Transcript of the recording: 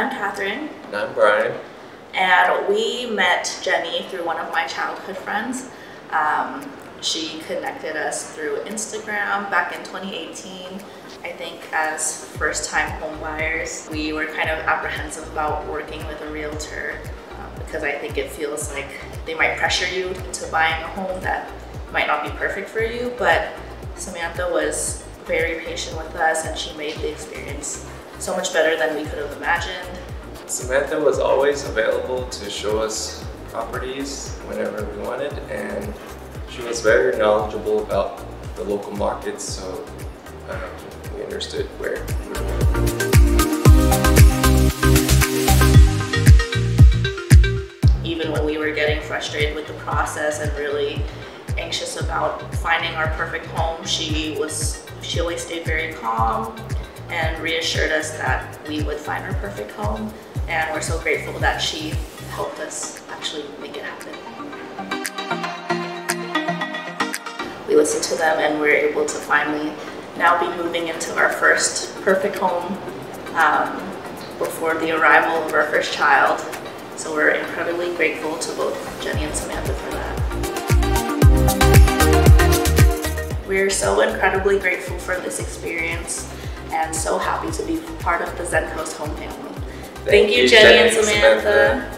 I'm Katherine. And I'm Brian. And we met Jennie through one of my childhood friends. Um, she connected us through Instagram back in 2018. I think as first-time homebuyers, we were kind of apprehensive about working with a realtor um, because I think it feels like they might pressure you into buying a home that might not be perfect for you. But Samantha was very patient with us and she made the experience so much better than we could have imagined. Samantha was always available to show us properties whenever we wanted and she was very knowledgeable about the local markets so um, we understood where we were Even when we were getting frustrated with the process and really anxious about finding our perfect home, she was she always stayed very calm and reassured us that we would find our perfect home. And we're so grateful that she helped us actually make it happen. We listened to them and we are able to finally now be moving into our first perfect home um, before the arrival of our first child. So we're incredibly grateful to both Jennie and Samantha for that. We're so incredibly grateful for this experience and so happy to be part of the Zen Coast home family. Thank, Thank you, Jennie, Jennie and Samantha. Samantha.